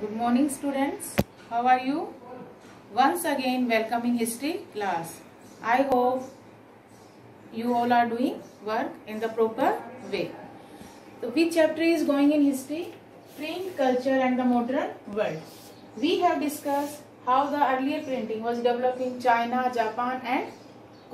good morning students how are you once again welcoming history class i hope you all are doing work in the proper way so which chapter is going in history print culture and the modern world we have discussed how the earlier printing was developed in china japan and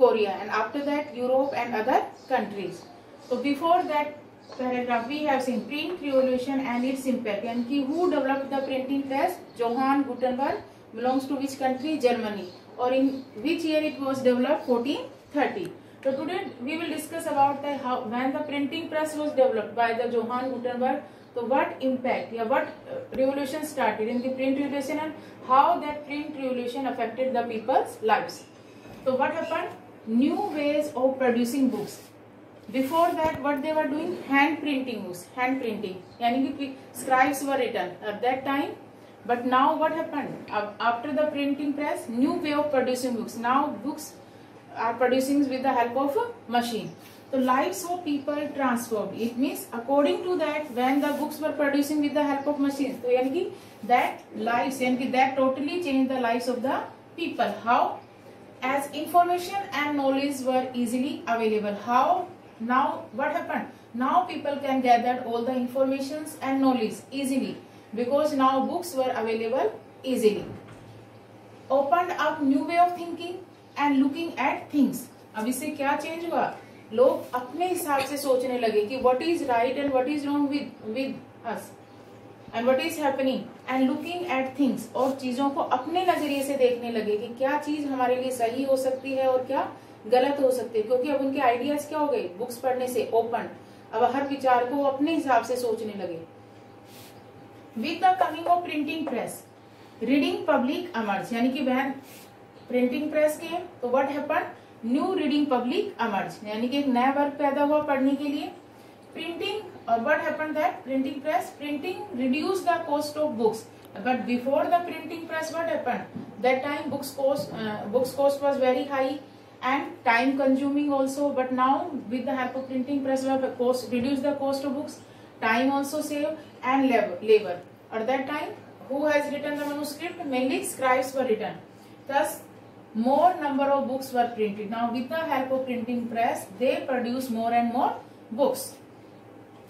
korea and after that europe and other countries so before that Paragraph we have seen print revolution and its impact. And who developed the printing press? Johann Gutenberg. Belongs to which country? Germany. Or in which year it was developed? 1430. So today we will discuss about the when the printing press was developed by the Johann Gutenberg. So what impact? Yeah, what uh, revolution started in the print revolution and how that print revolution affected the people's lives. So what happened? New ways of producing books before that what they were doing hand printing was hand printing yani scribes were written at that time but now what happened after the printing press new way of producing books now books are producing with the help of a machine so lives of people transformed it means according to that when the books were producing with the help of machines so yani that lives yani that totally changed the lives of the people how as information and knowledge were easily available how now what happened now people can gather all the informations and knowledge easily because now books were available easily opened up new way of thinking and looking at things ab isse kya change hua log apne hisab se sochne lage ki what is right and what is wrong with with us and what is happening and looking at things aur cheezon ko apne nazariye se dekhne lage ki kya cheez hamare liye sahi ho sakti hai aur kya गलत हो सकते हैं क्योंकि अब उनके ideas क्या हो गए बुक्स पढ़ने से ओपन अब हर विचार को वो अपने हिसाब से सोचने लगे with the coming of printing press reading public emerge यानी कि वह प्रिंटिंग प्रेस के तो what happen new reading public emerge यानी कि एक नया वर्ग पैदा हुआ पढ़ने के लिए प्रिंटिंग और what happen that printing press printing reduce the cost of books but before the printing press what happen that time books cost books cost was very high and time consuming also but now with the help of printing press we have cost reduce the cost of books time also save and labor at that time who has written the manuscript mainly scribes were written thus more number of books were printed now with the help of printing press they produce more and more books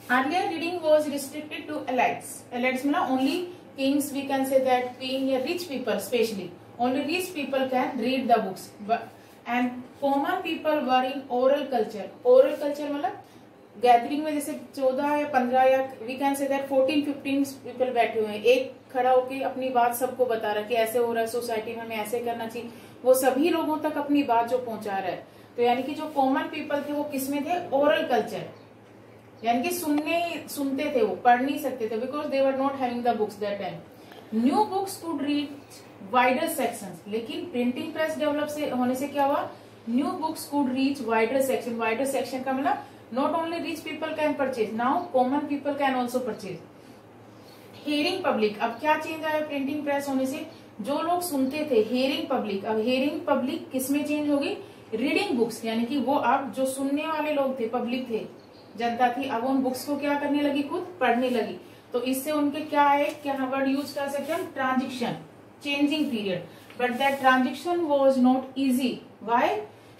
earlier reading was restricted to elites elites mean only kings we can say that being a rich people especially only rich people can read the books but and common people were in oral culture oral culture मतलब gathering में जैसे चौदह या पंद्रह या we can say that fourteen fifteen people बैठे हुए हैं एक खड़ा होकर अपनी बात सबको बता रहा है कि ऐसे हो रहा है सोसाइटी में हमें ऐसे करना चाहिए वो सभी लोगों तक अपनी बात जो पहुंचा रहा है तो यानी कि जो कॉमन पीपल थे वो किसमें थे ओरल कल्चर यानी कि सुनने सुनते थे वो पढ़ नहीं सकते थे because they were not having the books that time new books could reach wider section लेकिन प्रिंटिंग प्रेस डेवलप से होने से क्या हुआ new books could reach wider section wider section का मतलब not only rich people can purchase now common people can also purchase hearing public अब क्या चेंज आया प्रिंटिंग प्रेस होने से जो लोग सुनते थे हेयरिंग पब्लिक अब हेयरिंग पब्लिक किसमें चेंज होगी रीडिंग बुक्स यानी कि वो अब जो सुनने वाले लोग थे पब्लिक थे जनता थी अब उन बुक्स को क्या करने लगी खुद पढ़ने लगी तो इससे उनके क्या है क्या हम वर्ड यूज कर सकते हैं transition changing period but that transition was not easy why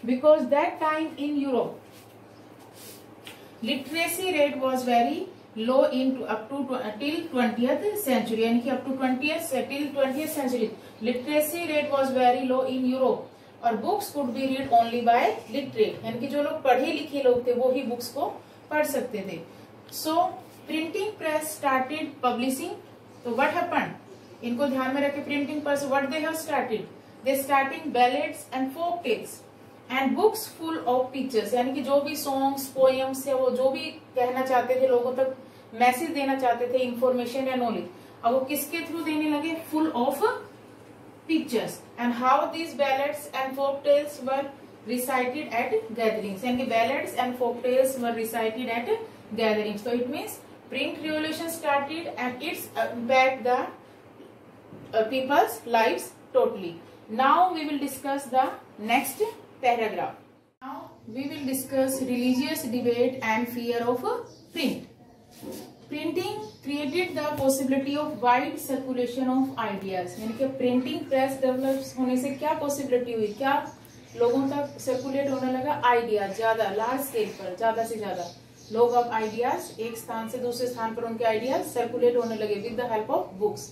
because that time in Europe literacy rate was very low in up to till twentieth century यानी कि up to twenty till twentieth century literacy rate was very low in Europe और books could be read only by literate यानी कि जो लोग पढ़े लिखे लोग थे वो ही बुक्स को पढ़ सकते थे so so, printing press started publishing तो व्हाट हैपन इनको ध्यान में रखे printing press what they have started they starting ballads and folk tales and books full of pictures यानी कि जो भी सॉन्ग्स पोएम्स है वो जो भी कहना चाहते थे लोगों तक मैसेज देना चाहते थे इन्फॉर्मेशन या नॉलेज अब वो किसके थ्रू देने लगे full of pictures and how these ballads and folk tales were recited at gatherings यानी कि ballads and folk tales were recited at gatherings तो it means Print revolution started and it's back the uh, people's lives totally. Now we will discuss the next paragraph. Now we will discuss religious debate and fear of print. printing created the possibility of wide circulation of ideas यानी कि printing press develops होने से क्या possibility हुई क्या लोगों तक circulate होने लगा idea ज्यादा large scale पर ज्यादा से ज्यादा लोग अब आइडियाज एक स्थान से दूसरे स्थान पर उनके आइडियाज सर्कुलेट होने लगे with the help of books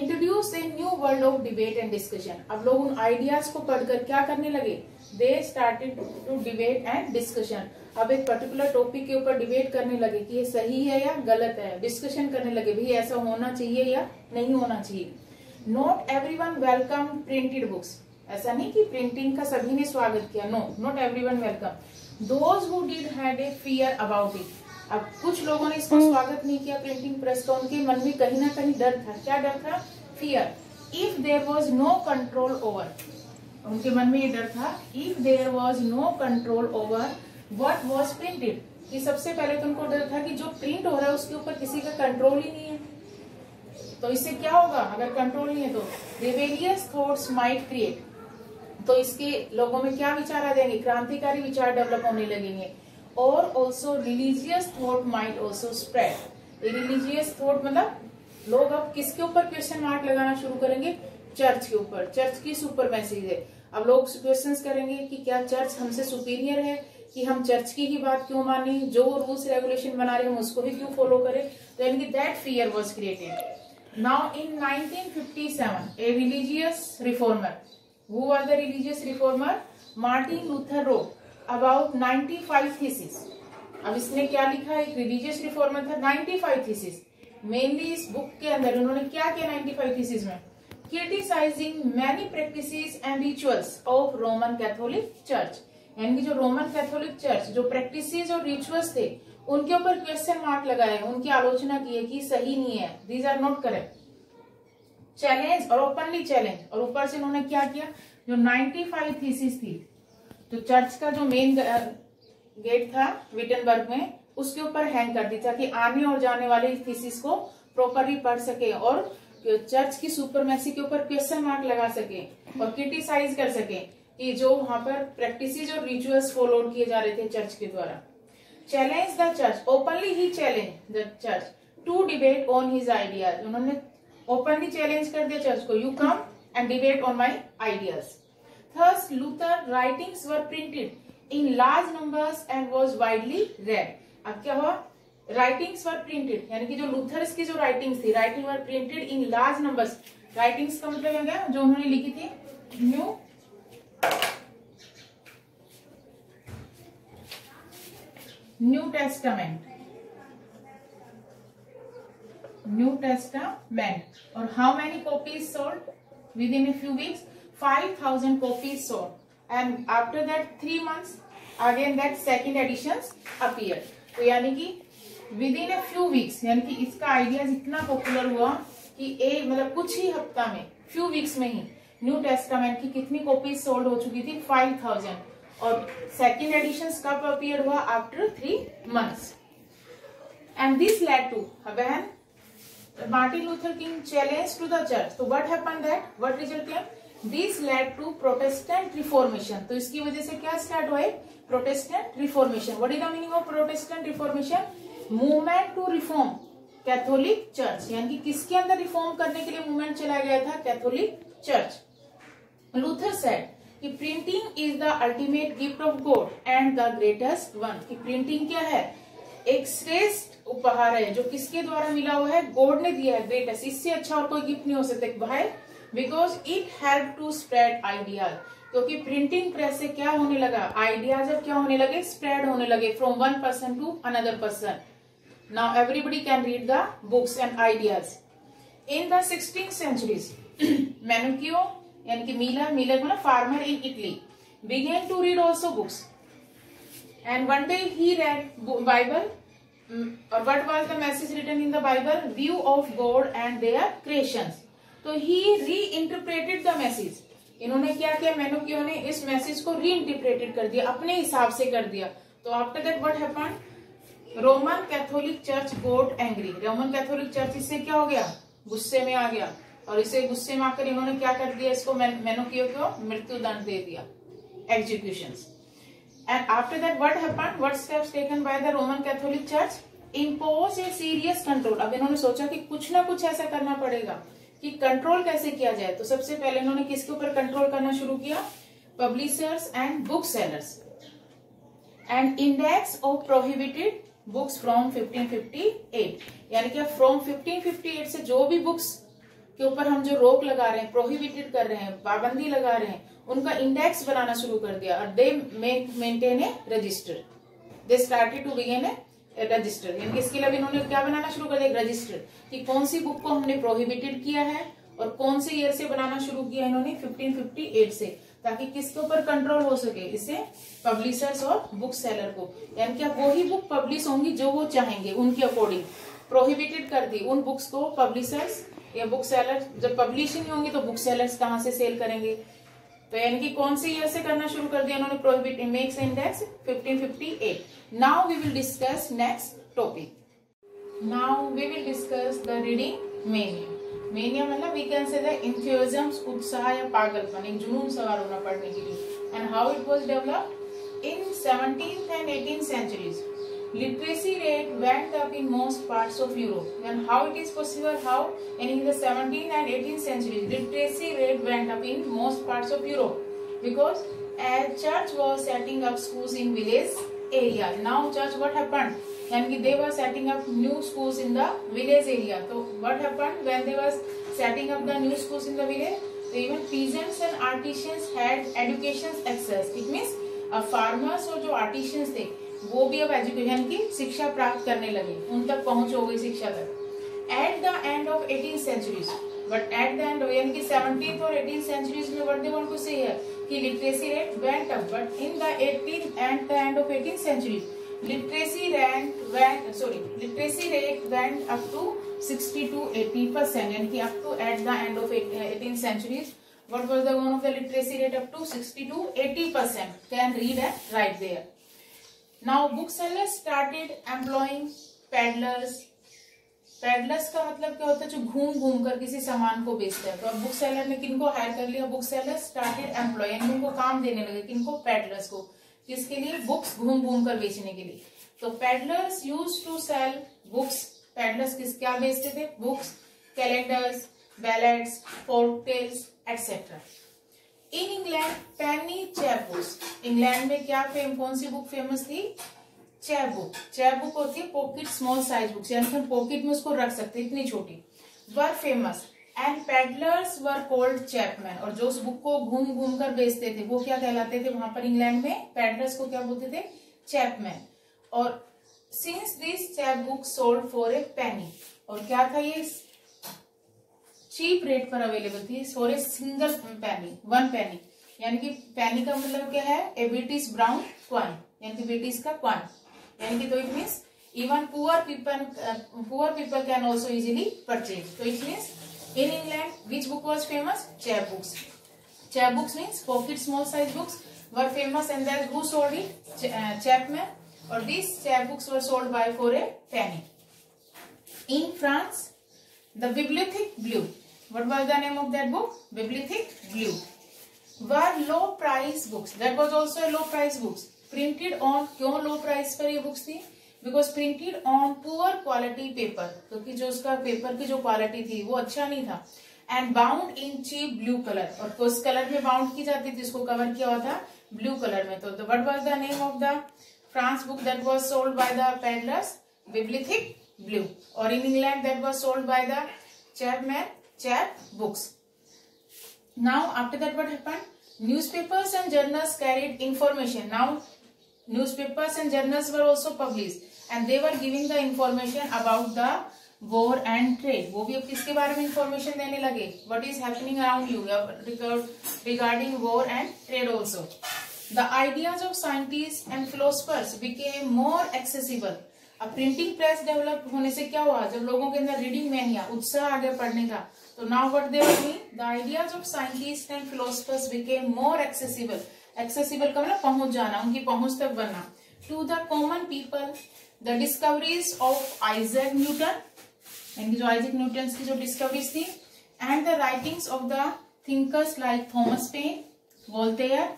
introduce a new world of debate and discussion अब लोग उन आइडियाज को पढ़कर क्या करने लगे they started to debate and discussion अब एक पर्टिकुलर टॉपिक के ऊपर डिबेट करने लगे कि ये सही है या गलत है डिस्कशन करने लगे भी ऐसा होना चाहिए या नहीं होना चाहिए not every one welcome printed books ऐसा नहीं कि प्रिंटिंग का सभी ने स्वागत किया no not every one welcome those who did had a fear about it अब कुछ लोगों ने इसको स्वागत नहीं किया प्रिंटिंग प्रेस का उनके मन में कहीं ना कहीं डर था क्या डर था fear if there was no control over उनके मन में ये डर था if there was no control over what was printed कि सबसे पहले तो उनको डर था कि जो प्रिंट हो रहा है उसके ऊपर किसी का कंट्रोल ही नहीं है तो इससे क्या होगा अगर कंट्रोल नहीं है तो रेवेलियस थॉट्स माइट क्रिएट तो इसके लोगों में क्या विचार आ जाएंगे क्रांतिकारी विचार डेवलप होने लगेंगे और also religious thought mind also spread religious thought मतलब लोग अब किसके ऊपर क्वेश्चन मार्क लगाना शुरू करेंगे चर्च के ऊपर चर्च की सुपर मैसेज है अब लोग क्वेश्चन करेंगे कि क्या चर्च हमसे सुपीरियर है कि हम चर्च की ही बात क्यों माने जो रूल्स रेगुलेशन बना रहे हैं उसको ही क्यों फॉलो करें तो यानी कि that fear was created now in 1957 a religious reformer who are the religious reformer Martin Luther Luther about about five theses. अब इसने क्या लिखा है रिलीजियस रिफॉर्मर था 95 थीसिस मेनली इस बुक के अंदर उन्होंने क्या किया फाइव थीसिस में criticising many practices and rituals of Roman Catholic church यानी कि जो रोमन कैथोलिक चर्च जो प्रैक्टिस और रिचुअल्स थे उनके ऊपर क्वेश्चन मार्क लगाए उनकी आलोचना की है कि सही नहीं है these are not correct challenge और ओपनली चैलेंज और ऊपर से इन्होंने क्या किया जो 95 थीसिस थी जो चर्च का जो मेन गेट था विटनबर्ग में उसके ऊपर हैंग कर दी ताकि आने और जाने वाले थीसिस को प्रॉपरली पढ़ सके और चर्च की सुपरमेसी के ऊपर क्वेश्चन मार्क लगा सके और क्रिटिसाइज कर सके कि जो वहां पर प्रैक्टिस और रिचुअल्स फॉलो किए जा रहे थे चर्च के द्वारा challenge the church openly he challenge the church to debate on his idea उन्होंने ओपनली चैलेंज कर दिया चर्च को you come and debate on my ideas thus Luther writings printed in large numbers and was widely read अब क्या हुआ writing printed यानी कि जो लूथर्स की जो राइटिंग थी writing were printed in large numbers writings का मतलब क्या गया जो उन्होंने लिखी थी new new testament new New Testament. Or how many copies sold within few weeks five thousand copies sold and after that three months again that second edition appear तो यानी कि within a few weeks यानी कि इसका idea इतना popular हुआ कि ए मतलब कुछ ही हफ्ता में फ्यू वीक्स में ही न्यू टेस्टामेंट की कितनी कॉपीज सोल्ड हो चुकी थी फाइव थाउजेंड और सेकेंड एडिशन कब अपियर हुआ after three months and this led to बहन Martin Luther King challenge to the church तो what happen that what result came this led to Protestant reformation तो इसकी वजह से क्या स्टार्ट हुआ Protestant reformation what is the meaning of Protestant reformation movement to reform Catholic church यानी कि किसके अंदर रिफॉर्म करने के लिए मूवमेंट चलाया गया था कैथोलिक चर्च लूथर सेड कि printing is the ultimate gift of God and the greatest one कि प्रिंटिंग क्या है एक श्रेष्ठ उपहार है जो किसके द्वारा मिला हुआ है गॉड ने दिया है ग्रेटेस्ट इससे अच्छा और कोई गिफ्ट नहीं हो सकता भाई because it help to spread ideas क्योंकि प्रिंटिंग प्रेस से क्या होने लगा आइडियाज अब क्या होने लगे स्प्रेड होने लगे from one person to another person now everybody can read the books and ideas in the sixteen centuries Menocchio यानी कि मिलर मिलर मतलब farmer in Italy began to read also books and one day he read bible mm, or what was the message written in the bible view of god and their creations so तो he reinterpreted the message इन्होंने क्या किया मैनुक्यो ने इस message को री interpreted कर दिया अपने हिसाब से कर दिया तो after that what happened Roman Catholic church got angry Roman Catholic church इससे क्या हो गया गुस्से में आ गया और इसे गुस्से में आकर इन्होंने क्या कर दिया इसको मैनुकियो को मृत्यु दंड दे दिया execution And after that, what happened? What steps taken by the Roman Catholic Church? Impose a serious control. अब इन्होंने सोचा कि कुछ ना कुछ ऐसा करना पड़ेगा कि कंट्रोल कैसे किया जाए तो सबसे पहले इन्होंने किसके ऊपर कंट्रोल करना शुरू किया publishers and book sellers and index of prohibited books from 1558 यानी कि फ्रॉम 1558 से जो भी बुक्स के ऊपर हम जो रोक लगा रहे हैं प्रोहिबिटेड कर रहे हैं पाबंदी लगा रहे हैं उनका इंडेक्स बनाना शुरू कर दिया और they maintain a register they started to begin a register यानी इसके लिए इन्होंने क्या बनाना शुरू कर दिया रजिस्टर कि कौन सी बुक को हमने प्रोहिबिटेड किया है और कौन से ईयर से बनाना शुरू किया इन्होंने 1558 से ताकि किसके ऊपर कंट्रोल हो सके इसे पब्लिशर्स और बुक सेलर को यानी क्या वो ही बुक पब्लिश होंगी जो वो चाहेंगे उनके अकॉर्डिंग प्रोहिबिटेड कर दी उन बुक्स को पब्लिशर्स या बुक सेलर जब पब्लिशिंग होंगी तो बुक सेलर्स कहाँ से सेल करेंगे तो यानी कि कौन से ईयर से करना शुरू कर दिया उन्होंने prohibit इमेक्स index 1558 now we will discuss next topic now we will discuss the reading mania mania मतलब we can say the enthusiasms उत्साह या पागलपन एक जुनून सवार होना पढ़ने के लिए and how it was developed in 17th and 18th centuries Literacy rate went up in most parts of Europe. And how it is possible? How? And in the 17th and 18th centuries, literacy rate went up in most parts of Europe. Because as church was setting up schools in village area. Now church what happened? Then they were setting up new schools in the village area. So what happened when they were setting up the new schools in the village? even peasants and artisans had education access. It means a uh, farmers or the artisans they, वो भी अब education की शिक्षा प्राप्त करने लगे उन तक पहुंच हो गई शिक्षा तक at the end of eighteen century but at the end की सेवनटीन और एटीन सेंचुरी में वर्धे वन को सही है कि literacy rate went up but in the eighteen and the end of eighteen century literacy rate went sorry literacy rate went up to sixty to eighty percent यानी कि up to at the end of eighteen century what was the one of the literacy rate up to sixty to eighty percent can read and write there now book seller started employing peddlers peddlers का मतलब क्या होता है जो घूम घूम कर किसी सामान को बेचता है तो अब बुक सेलर ने किनको हायर कर लिया बुक सेलर स्टार्टेड एम्प्लॉय उनको काम देने लगे किनको पेडलर्स को किसके लिए बुक्स घूम घूम कर बेचने के लिए तो peddlers use to sell books peddlers किस क्या बेचते थे books calendars ballads folktales etcetera in England penny chapbooks England में क्या फेम कौन सी बुक फेमस थी चैबुक चैबुक होती है पॉकेट स्मॉल साइज बुक यानी हम पॉकेट में उसको रख सकते इतनी छोटी were famous and peddlers were called chapman और जो उस बुक को घूम घूम कर बेचते थे वो क्या कहलाते थे वहां पर इंग्लैंड में पेडलर्स को क्या बोलते थे चैपमैन और since this chapbook sold for a penny और क्या था ये चीप रेट पर अवेलेबल थी सोरे सिंगल पैनी वन पैनी यानी कि पैनी का मतलब क्या है एबिटिस ब्राउन क्वाइन यानी कि ब्रिटिस का क्वाइन यानी कि तो it means even poor people poor people can also easily purchase तो it means in England which book was famous chair books chair books means pocket small size books were famous and that who sold it chapman और this chair books were sold by for a penny in France the Bibliotheque blue What was the name of that book? Bibliothic Blue. Were low price books. That was also a low price books. Printed on क्यों low price पर ये books थी? Because printed on poor quality paper. क्योंकि जो उसका paper की जो quality थी वो अच्छा नहीं था. And bound in cheap blue colour और उस कलर में बाउंड की जाती थी इसको कवर किया हुआ था ब्लू कलर में तो what was the name of the france book that was sold by the peddlers Bibliotheque blue और in england that was sold by the chairman chair books. Now after that what happened? Newspapers and journals carried information. Now newspapers and journals were also published and they were giving the information about the war and trade wo bhi ab kiske bare mein information dene lage what is happening around you regarding war and trade also the ideas of scientists and philosophers became more accessible अब printing press develop होने से क्या हुआ जब लोगों के अंदर reading mania उत्साह आ गया पढ़ने का So now what they are doing? The ideas of scientists and philosophers became more accessible. Accessible का मतलब पहुंच जाना उनकी पहुंच तक बनना To the common people, the discoveries of Isaac Newton, यानी जो आइजक न्यूटन की जो डिस्कवरीज थी and the writings of the thinkers like Thomas Paine Voltaire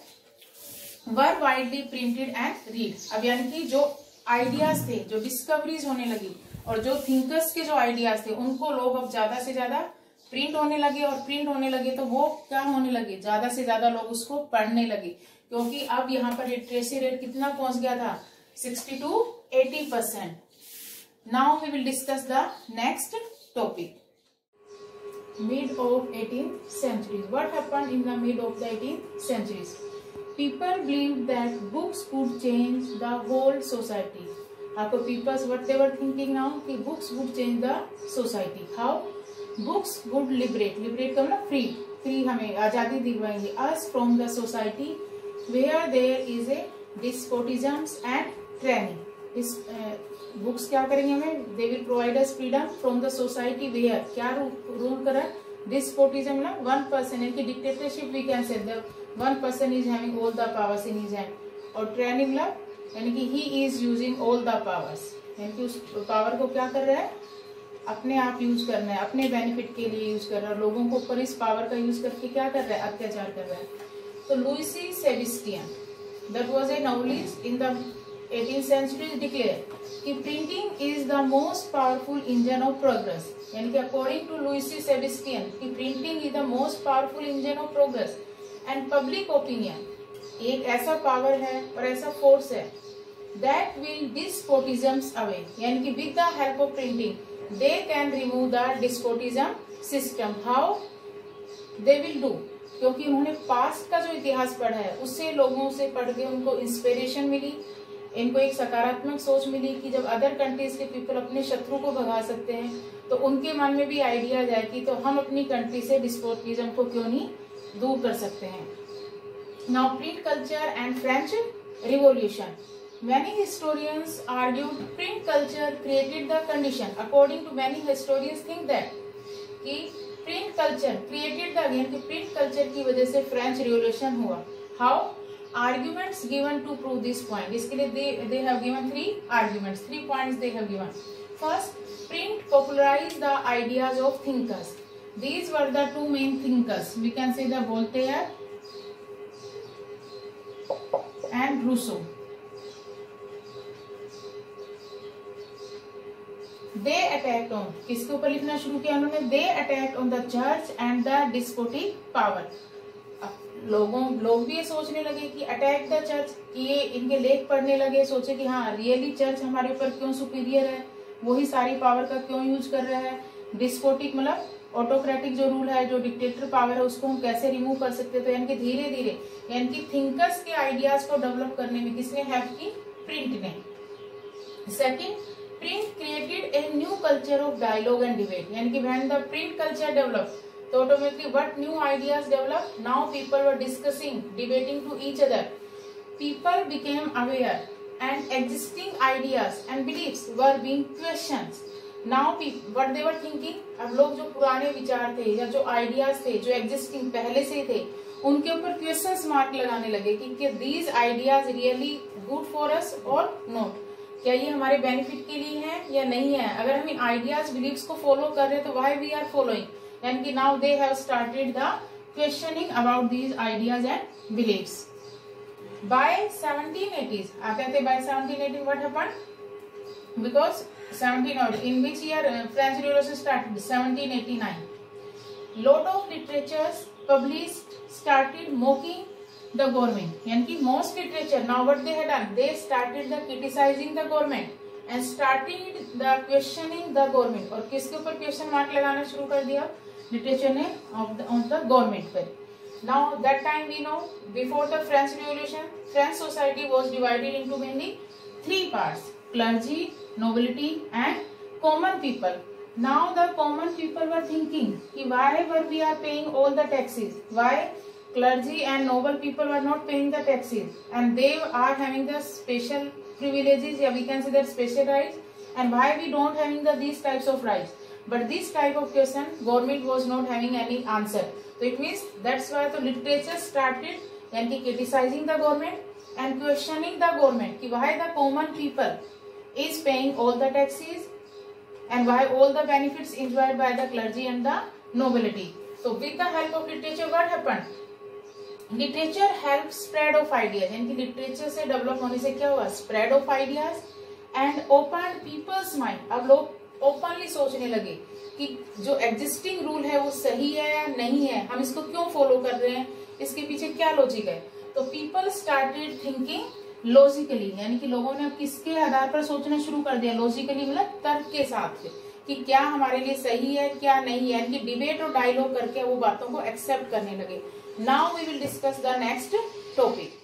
were widely printed and read अब यानी कि जो आइडियाज थे जो डिस्कवरीज होने लगी और जो थिंकर्स के जो आइडियाज थे उनको लोग अब ज्यादा से ज्यादा प्रिंट होने लगे और प्रिंट होने लगे तो वो क्या होने लगे ज्यादा से ज्यादा लोग उसको पढ़ने लगे क्योंकि अब यहाँ पर लिटरेसी रेट कितना पहुंच गया था sixty to eighty percent now we will discuss the next topic mid of eighteen century what happen in the mid of the eighteen century people believe that books would change the whole society आपको peoples what ever thinking now की books would change the society how books would liberate liberate का मतलब free free हमें आज़ादी दिलवाएंगे us from the society where there is a despotism and tyranny इस books क्या करेंगे हमें they will provide us freedom from the society where क्या rule कर रहा है डिस्पोटिज्म ना वन पर्सन मतलब, यानी कि dictatorship we can say one person is having all the powers in his hand और ट्रेनिंग ला यानी कि he is using all the powers यानी कि उस पावर को क्या कर रहा है अपने आप यूज कर रहे है अपने बेनिफिट के लिए यूज कर रहा है लोगों को ऊपर इस पावर का यूज करके क्या कर रहा है अत्याचार कर रहा है तो Louis Sebastien that was a novelist in the eighteen century declare कि printing is the most powerful engine of progress यानी कि अकॉर्डिंग टू लुइसी सेबिस्टियन कि printing is the most powerful engine of progress and public opinion एक ऐसा power है और ऐसा force है दैट विल डिस्पोटिजम्स अवे यानी कि with the help of printing they can remove the despotism system how they will do क्योंकि उन्होंने पास्ट का जो इतिहास पढ़ा है उससे लोगों से पढ़ के उनको इंस्पिरेशन मिली इनको एक सकारात्मक सोच मिली कि जब अदर कंट्रीज के पीपल अपने शत्रु को भगा सकते हैं तो उनके मन में भी आइडिया जाए कि तो हम अपनी कंट्री से डिस्पोटिज्म को क्यों नहीं दूर कर सकते हैं now print culture and French revolution Many historians argue print culture created the condition. According to many historians think that कि print culture created the again कि प्रिंट कल्चर की वजह से फ्रेंच रिवोल्यूशन हुआ how arguments given to prove this point इसके लिए they they have given three arguments three points they have given first print popularise the ideas of thinkers these were the two main thinkers we can say the voltaire and rousseau they attack on किसके ऊपर लिखना शुरू किया उन्होंने they attack on the church and the despotic power लोगों लोग भी ये सोचने लगे कि अटैक द चर्च ये इनके लेख पढ़ने लगे सोचे कि हाँ रियली चर्च हमारे ऊपर क्यों सुपीरियर है वही सारी पावर का क्यों यूज कर रहा है डिस्कोटिक मतलब ऑटोक्रेटिक जो रूल है जो डिक्टेटर पावर है उसको हम कैसे रिमूव कर सकते तो यानी कि धीरे धीरे यानी कि थिंकर्स के आइडियाज को डेवलप करने में किसने हेल्प की प्रिंट ने second print created a new culture of dialogue and debate यानी कि behind the print culture develop तो automatically what new ideas develop now people were discussing debating to each other people became aware and existing ideas and beliefs were being questioned now what they were thinking अब लोग जो पुराने विचार थे या जो ideas थे जो एग्जिस्टिंग पहले से थे उनके ऊपर questions मार्क लगाने लगे कि, these ideas really good for us और or क्या ये हमारे बेनिफिट के लिए है या नहीं है अगर हम इन आइडियाज बिलीव को फॉलो कर रहे हैं तो वाई वी आर फॉलोइंग यानी कि now they have started the questioning about these ideas and believes by seventeen eighties आप कहते by seventeen eighties what happen because seventeen in which year French rural started seventeen eighty nine lot of literatures publish started mocking the government यानी कि most literature now what they had done they started the criticizing the government and started the questioning the government और किसके ऊपर question mark लगाना शुरू कर दिया literature ने of the on the government पर now that time we know before the French Revolution French society was divided into many three parts clergy nobility and common people now the common people were thinking ki why were we are paying all the taxes why clergy and noble people were not paying the taxes and they are having the special privileges yeah we can say that special rights and why we don't having the these types of rights but this type of question government was not having any answer so it means that's why the literature started and criticizing the government and questioning the government ki why the common people is paying all the taxes and why all the benefits enjoyed by the clergy and the nobility so with the help of literature what happened literature help spread of ideas यानी कि literature से develop होने से क्या हुआ spread of ideas and open peoples mind अब लोग openly सोचने लगे कि जो एग्जिस्टिंग रूल है वो सही है या नहीं है हम इसको क्यों फॉलो कर रहे हैं इसके पीछे क्या लॉजिक है तो पीपल स्टार्टेड थिंकिंग लॉजिकली यानी कि लोगों ने किसके आधार पर सोचना शुरू कर दिया लॉजिकली मतलब तर्क के साथ कि क्या हमारे लिए सही है क्या नहीं है यानी कि डिबेट और डायलॉग करके वो बातों को एक्सेप्ट करने लगे Now we will discuss the next topic.